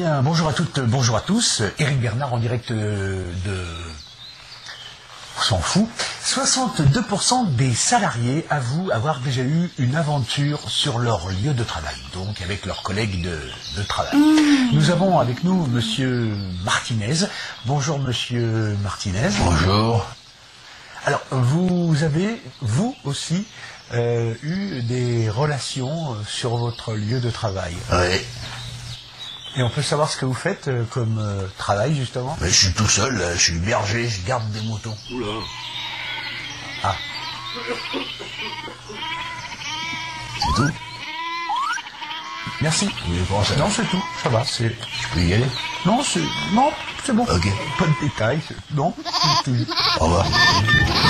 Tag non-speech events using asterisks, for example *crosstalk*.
Bien, bonjour à toutes, bonjour à tous. Éric Bernard en direct de... On s'en fout. 62% des salariés avouent avoir déjà eu une aventure sur leur lieu de travail, donc avec leurs collègues de, de travail. Nous avons avec nous Monsieur Martinez. Bonjour Monsieur Martinez. Bonjour. Alors, vous avez, vous aussi, euh, eu des relations euh, sur votre lieu de travail. Oui. Et on peut savoir ce que vous faites euh, comme euh, travail, justement Mais je suis tout seul, là, je suis berger, je garde des moutons. Ah, C'est tout merci. Ça Non, c'est tout, ça va. C'est... Je peux y aller Non, c'est... Non, c'est bon. Ok. Pas de détails. c'est- Non, c'est tout. Au revoir. *laughs*